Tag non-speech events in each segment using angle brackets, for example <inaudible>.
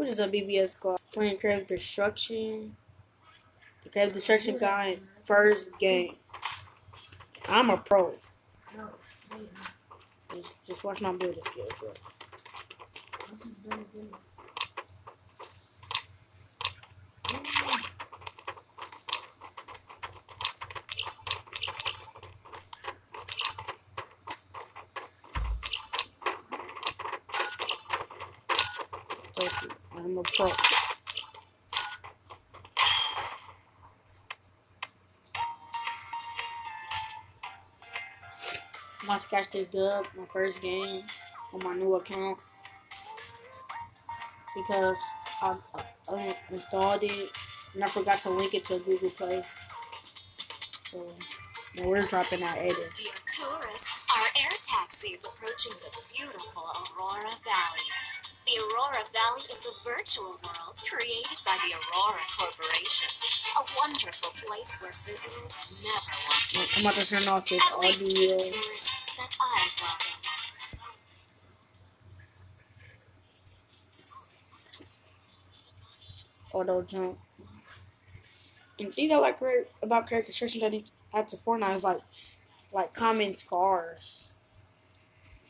What is a BBS called? Playing Creative Destruction. The Creative Destruction guy first game. I'm a pro. Just, just watch my building skills, bro. I'm a pro. I want to catch this dub, my first game on my new account because I, I, installed it and I forgot to link it to Google Play. So, we're dropping that edit. Dear tourists, our air taxi is approaching the beautiful Aurora Valley. The Aurora Valley is a virtual world created by the Aurora Corporation, a wonderful place where visitors never want to I'm about to turn off this At least the audio. tourists that I've welcomed. Oh, auto jump. And things I like about character searching that it's after Fortnite is like like common scars.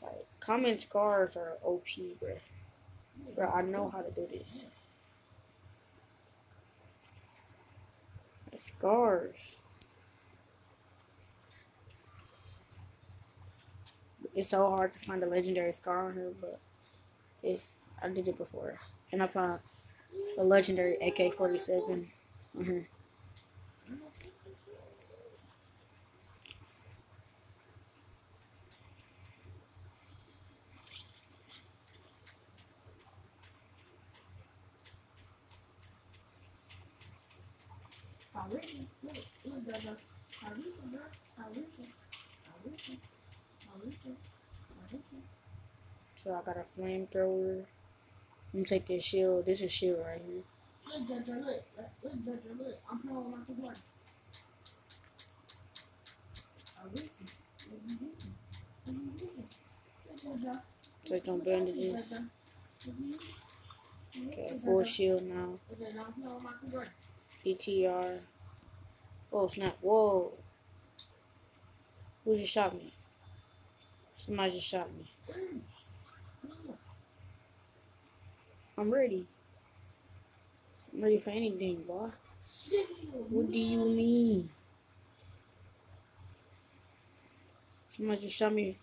Like common scars are OP, bro. Bro, I know how to do this. Scars. It's so hard to find a legendary scar on her, but it's I did it before, and I found a legendary AK 47. Mm-hmm. So I got a flamethrower. Let me take this shield. This is shield right here. Look, Jojo, look. Look, look, look. I'm playing with Michael Jordan. Listen. Look, you listen. Look, you listen. Look, Jojo. Take look, bandages. Jojo. Look, you. Look, Okay, full shield now. Look, Jojo, I'm playing with Michael Jordan. DTR. Oh snap! Whoa! Who just shot me? Somebody just shot me. Mm. I'm ready. I'm ready for anything, boy. What do you mean? Somebody just shot me.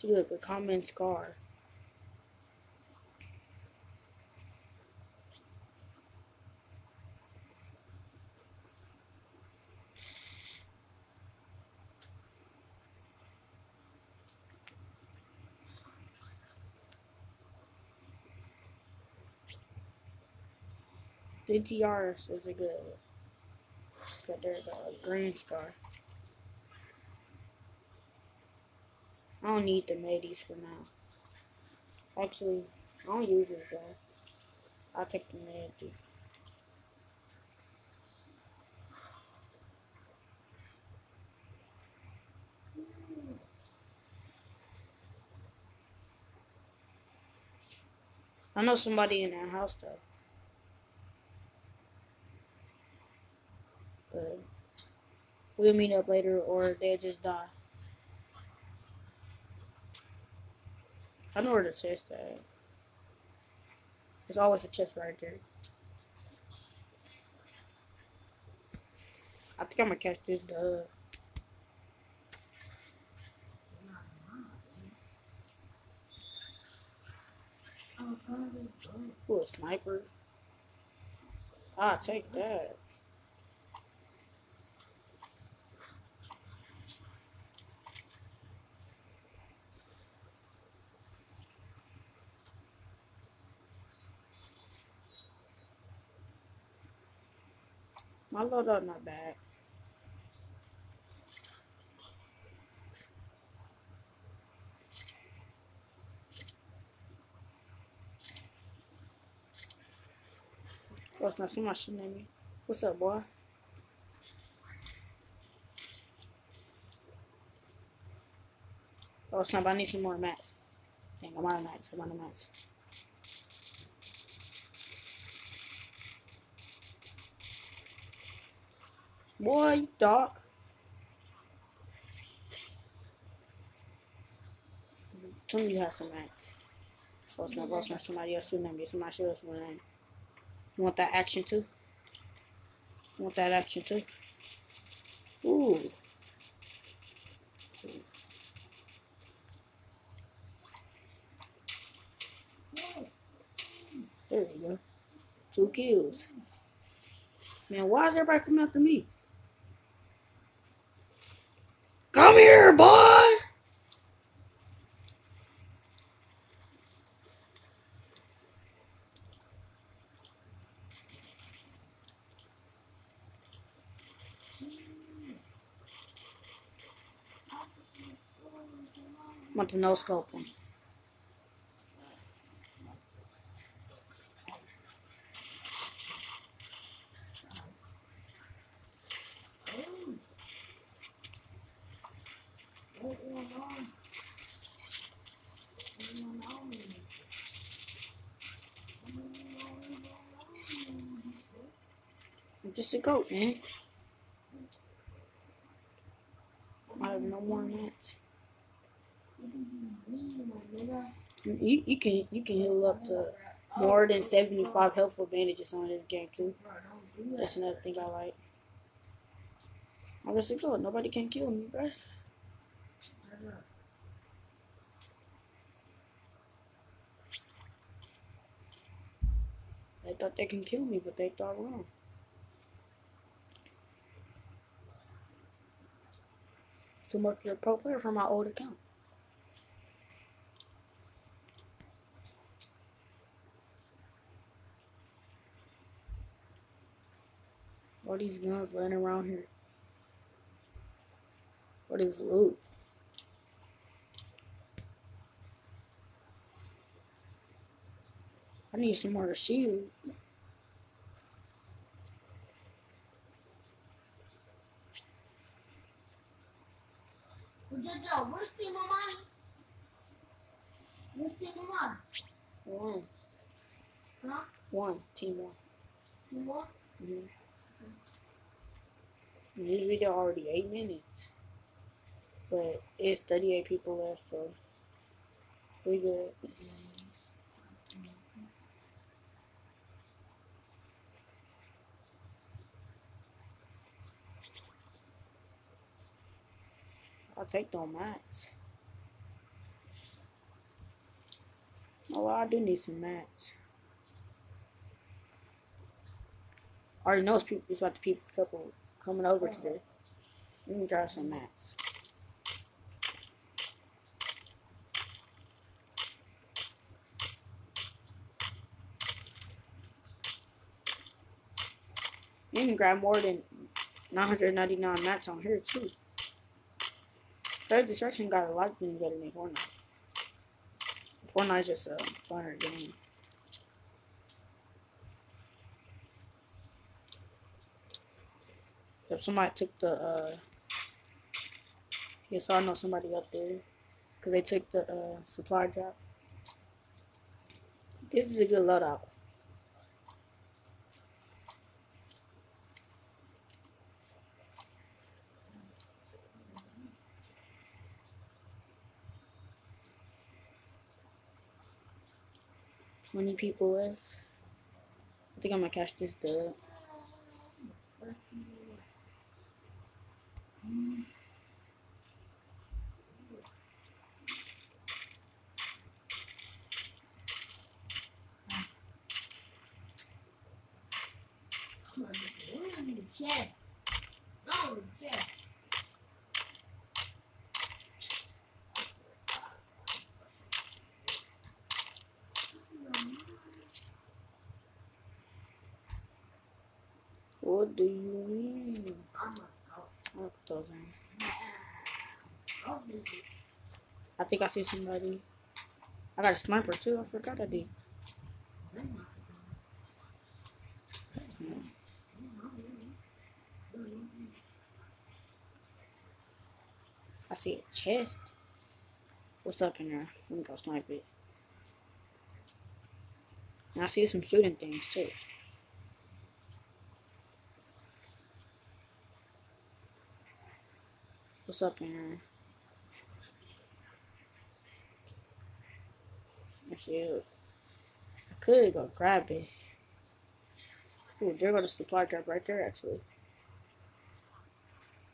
See, look, a common scar. DTR is a good. Got there uh, the green scar. I don't need the Mateys for now. Actually, I don't use this guy. I'll take the Mady. I know somebody in that house though. But we'll meet up later or they'll just die. I know where the chest at. There's always a chest right there. I think I'm gonna catch this dub. Ooh, a sniper. I'll take that. My loadout not bad. It's not somebody shooting at me. What's up, boy? Oh, snap, I need some more mats. Dang, I'm out of mats. I'm out of mats. Boy, dog. You have some mats. Oh, snap, oh, not somebody else shooting at me. Somebody us shooting at. You want that action too? You want that action too? Ooh. There you go. Two kills. Man, why is everybody coming after me? Come here, boy! Want to no scope him. I'm just a goat, man. I have no more mats. You, you can you can heal up to more than seventy five healthful bandages on this game too. That's another thing I like. I'm just a goat. Nobody can kill me, bruh. They thought they can kill me, but they thought wrong. So much for a pro player from my old account. All these guns laying around here. What is loot? I need some more shield. Jojo, where's Team Mine? Where's Team Mine? One. Huh? One. Team one. Team One? Mm-hmm. This video already eight minutes. But it's 38 people left, so we good. I'll take the mats. Oh, well, I do need some mats. I already know people, it's about the people couple coming over today. Let me try some mats. You can grab more than 999 mats on here too. Third Destruction got a lot of things better than Fortnite. Fortnite's just a funner game. If somebody took the, uh, yeah, so I know somebody up there, because they took the uh, supply drop. This is a good loadout. Twenty people left. I think I'm gonna catch this dub. What do you mean? In. I think I see somebody. I got a sniper too. I forgot I did. I I see a chest. What's up in there? Let me go snipe it. And I see some shooting things too. What's up? Some shield. I could go grab it. Ooh, there go the supply drop right there actually.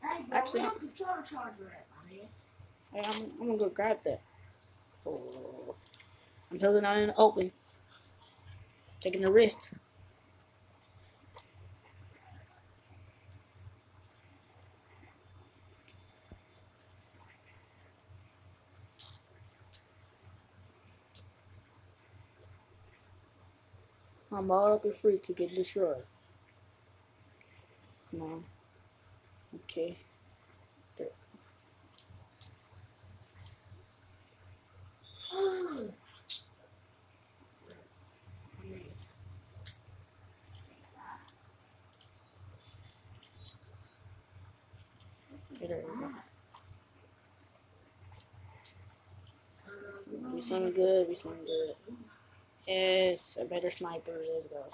Hey, bro, Actually- where your controller charger at. Hey, I'm, I'm gonna go grab that. Oh, I'm holding out in the open. Taking the risk. I'm all up and free to get destroyed. Come on. Okay. There. There we go. We sounding good. We sounding good. Yes, a better sniper. Let's go.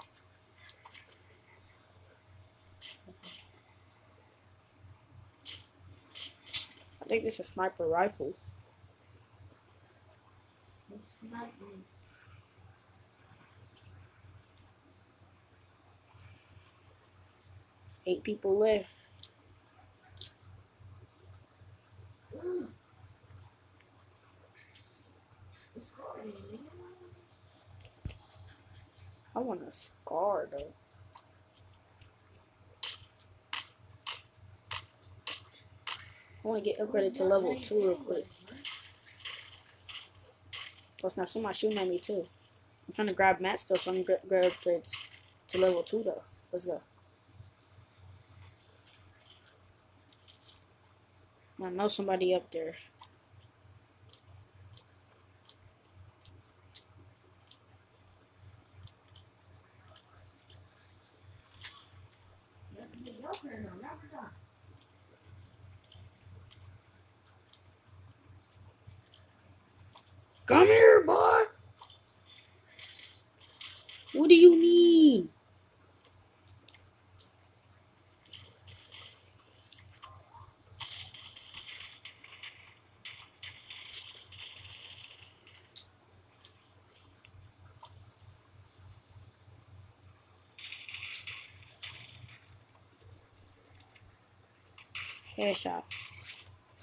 I think this is a sniper rifle. It's not this. Eight people left. <gasps> It's hard, man. I want a scar though. I want to get upgraded to level two real quick. Plus now somebody shooting at me too. I'm trying to grab Matt still, so I'm gonna gra- grab upgrades to level two though. Let's go. I know somebody up there. Come here, Headshot.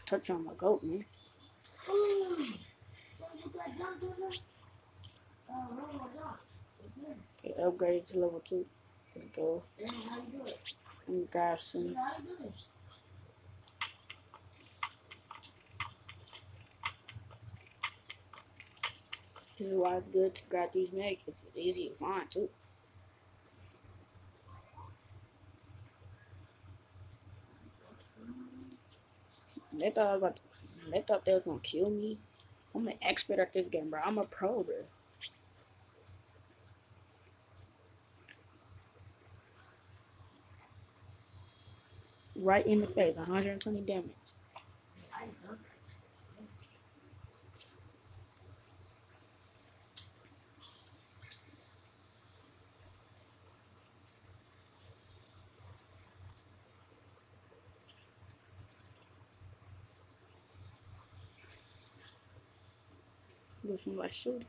Touch on my goat, man. Okay. Upgraded to level two. Let's go. Me grab some. This is why it's good to grab these medkits. It's easy to find too. They thought I was about to, they thought they was gonna kill me. I'm an expert at this game, bro. I'm a pro, bro. Right in the face, 120 damage. I know. Do some like shooting.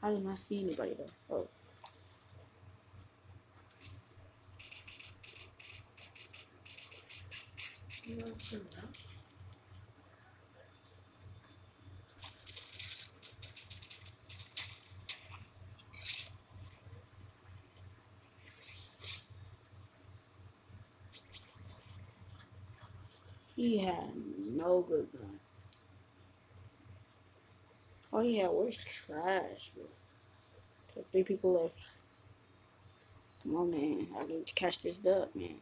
I did not see anybody though. Oh. You know, you He had no good gun. Oh yeah, where's trash, bro? Three people left. Come on, man. I need to catch this dub, man.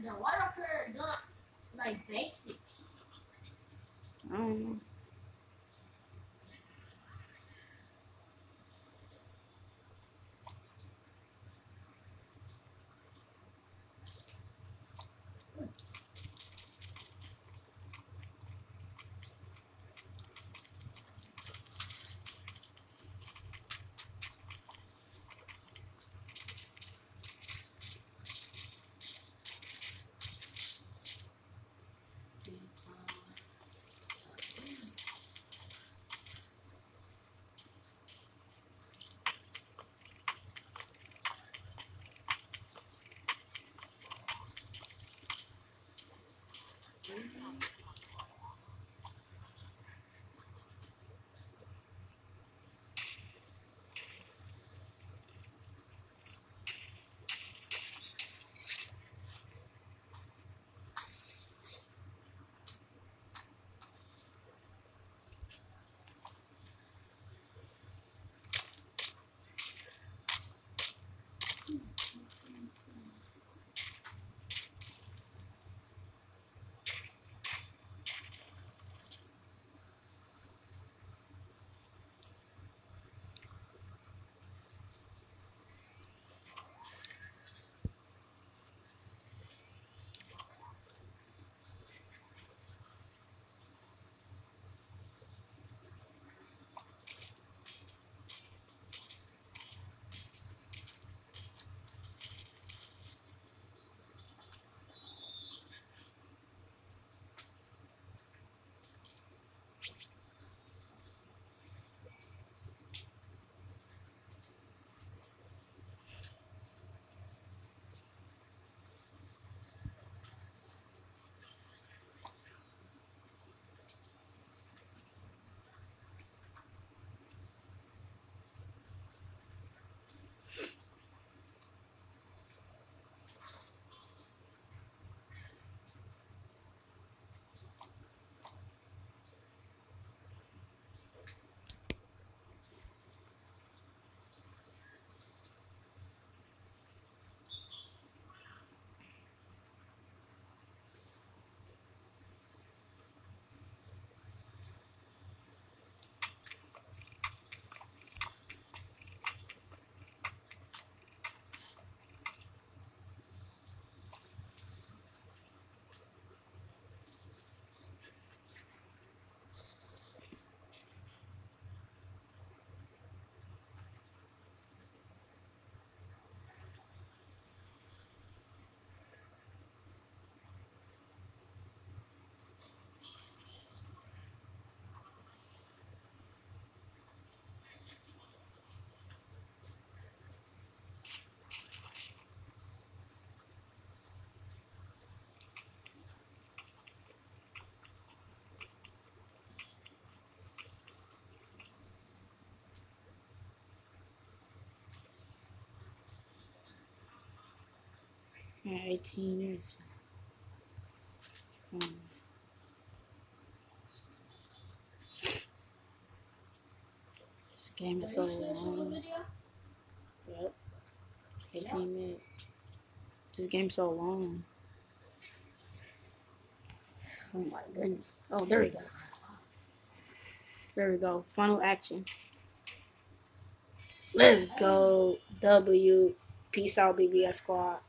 The water not like basic. I don't know. Yeah, 18 years. Um, this game is so long. Yep. 18 minutes. This game's so long. Oh my goodness. Oh, there we go. There we go. Final action. Let's go. W. Peace out, BBS squad.